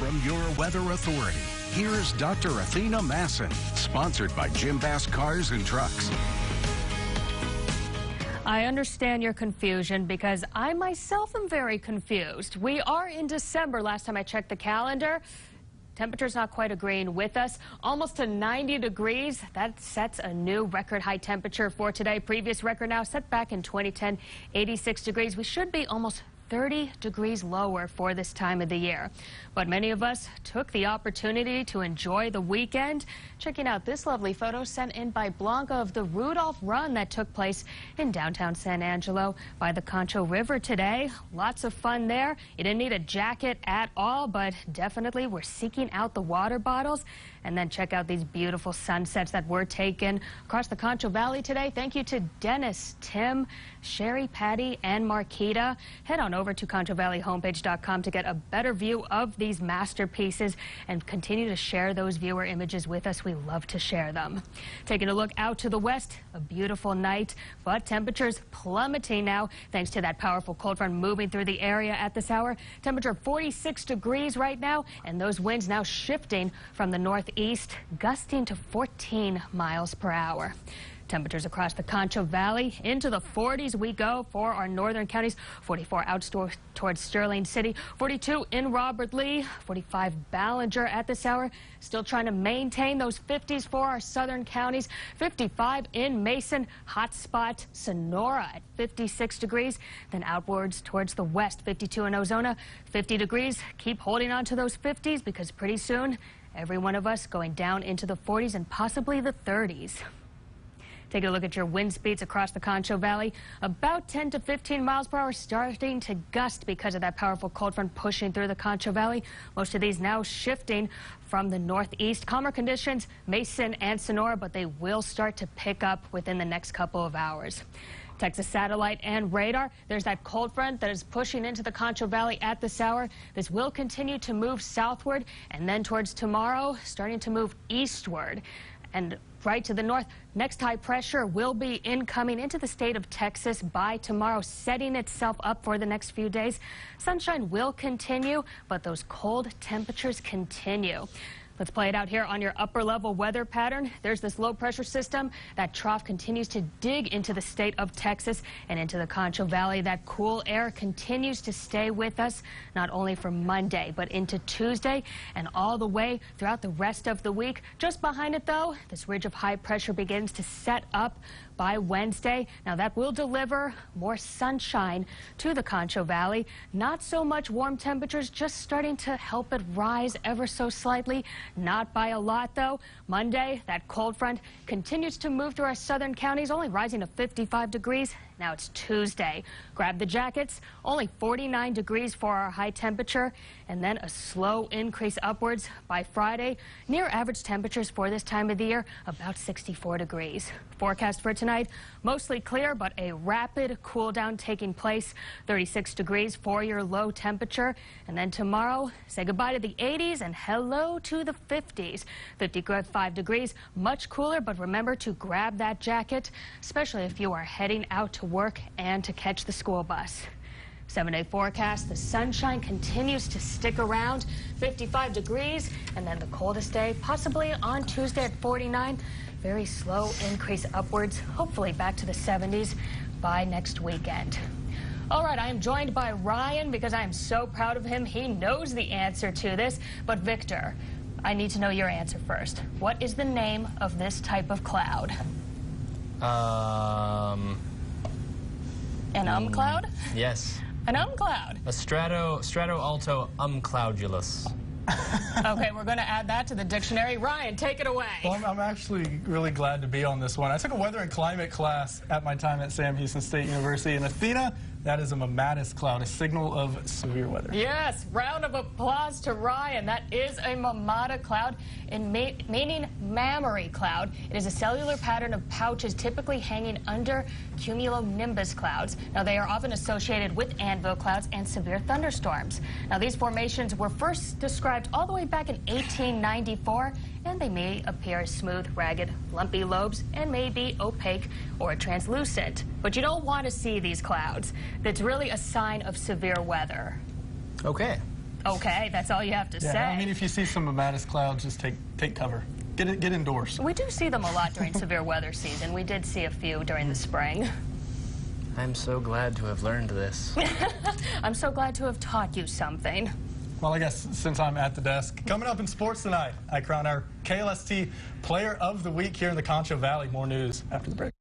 from your weather authority. Here's Dr. Athena Masson, sponsored by Jim Bass Cars and Trucks. I understand your confusion because I myself am very confused. We are in December, last time I checked the calendar. Temperatures not quite agreeing with us. Almost to 90 degrees. That sets a new record high temperature for today. Previous record now set back in 2010, 86 degrees. We should be almost 30 degrees lower for this time of the year. But many of us took the opportunity to enjoy the weekend. Checking out this lovely photo sent in by Blanca of the Rudolph Run that took place in downtown San Angelo by the Concho River today. Lots of fun there. You didn't need a jacket at all, but definitely we're seeking out the water bottles. And then check out these beautiful sunsets that were taken across the Concho Valley today. Thank you to Dennis, Tim, Sherry, Patty, and Marquita. Head on over to ConchoValleyHomepage.com to get a better view of these masterpieces and continue to share those viewer images with us. We love to share them. Taking a look out to the west, a beautiful night, but temperatures plummeting now thanks to that powerful cold front moving through the area at this hour. Temperature 46 degrees right now, and those winds now shifting from the northeast, gusting to 14 miles per hour. Temperatures across the Concho Valley into the 40s we go for our northern counties. 44 out towards Sterling City, 42 in Robert Lee, 45 Ballinger at this hour. Still trying to maintain those 50s for our southern counties. 55 in Mason, hot spot Sonora at 56 degrees. Then outwards towards the west, 52 in Ozona, 50 degrees. Keep holding on to those 50s because pretty soon every one of us going down into the 40s and possibly the 30s. Take a look at your wind speeds across the Concho Valley. About 10 to 15 miles per hour starting to gust because of that powerful cold front pushing through the Concho Valley. Most of these now shifting from the northeast. Calmer conditions, Mason and Sonora, but they will start to pick up within the next couple of hours. Texas satellite and radar. There's that cold front that is pushing into the Concho Valley at this hour. This will continue to move southward and then towards tomorrow, starting to move eastward. And right to the north, next high pressure will be incoming into the state of Texas by tomorrow, setting itself up for the next few days. Sunshine will continue, but those cold temperatures continue. Let's play it out here on your upper level weather pattern. There's this low pressure system. That trough continues to dig into the state of Texas and into the Concho Valley. That cool air continues to stay with us, not only for Monday, but into Tuesday and all the way throughout the rest of the week. Just behind it, though, this ridge of high pressure begins to set up by Wednesday. Now, that will deliver more sunshine to the Concho Valley. Not so much warm temperatures, just starting to help it rise ever so slightly. Not by a lot, though. Monday, that cold front continues to move through our southern counties, only rising to 55 degrees. Now it's Tuesday. Grab the jackets. Only 49 degrees for our high temperature, and then a slow increase upwards by Friday. Near average temperatures for this time of the year, about 64 degrees. Forecast for tonight, mostly clear, but a rapid cool down taking place. 36 degrees for your low temperature. And then tomorrow, say goodbye to the 80s and hello to the 50s. 55 degrees, much cooler, but remember to grab that jacket, especially if you are heading out to work and to catch the school bus. Seven day forecast, the sunshine continues to stick around 55 degrees, and then the coldest day, possibly on Tuesday at 49. Very slow increase upwards, hopefully back to the 70s by next weekend. All right, I am joined by Ryan because I am so proud of him. He knows the answer to this. But Victor, I need to know your answer first. What is the name of this type of cloud? Um. An um cloud? Yes. An um cloud. A strato strato alto umcloudulus. okay, we're going to add that to the dictionary. Ryan, take it away. Well, I'm, I'm, actually really glad to be on this one. I took a weather and climate class at my time at Sam Houston State University, and Athena that is a mammatus cloud, a signal of severe weather. Yes, round of applause to Ryan. That is a mammatus cloud, in meaning mammary cloud. It is a cellular pattern of pouches typically hanging under cumulonimbus clouds. Now, they are often associated with anvil clouds and severe thunderstorms. Now, these formations were first described all the way back in 1894 and they may appear as smooth, ragged, lumpy lobes and may be opaque or translucent. But you don't want to see these clouds. That's really a sign of severe weather. Okay. Okay, that's all you have to Yeah, say. I mean, if you see some mammatus clouds, just take take cover. Get it, get indoors. we do see them a lot during severe weather season. We did see a few during the spring. I'm so glad to have learned this. I'm so glad to have taught you something. Well, I guess since I'm at the desk, coming up in sports tonight, I crown our KLST Player of the Week here in the Concho Valley. More news after the break.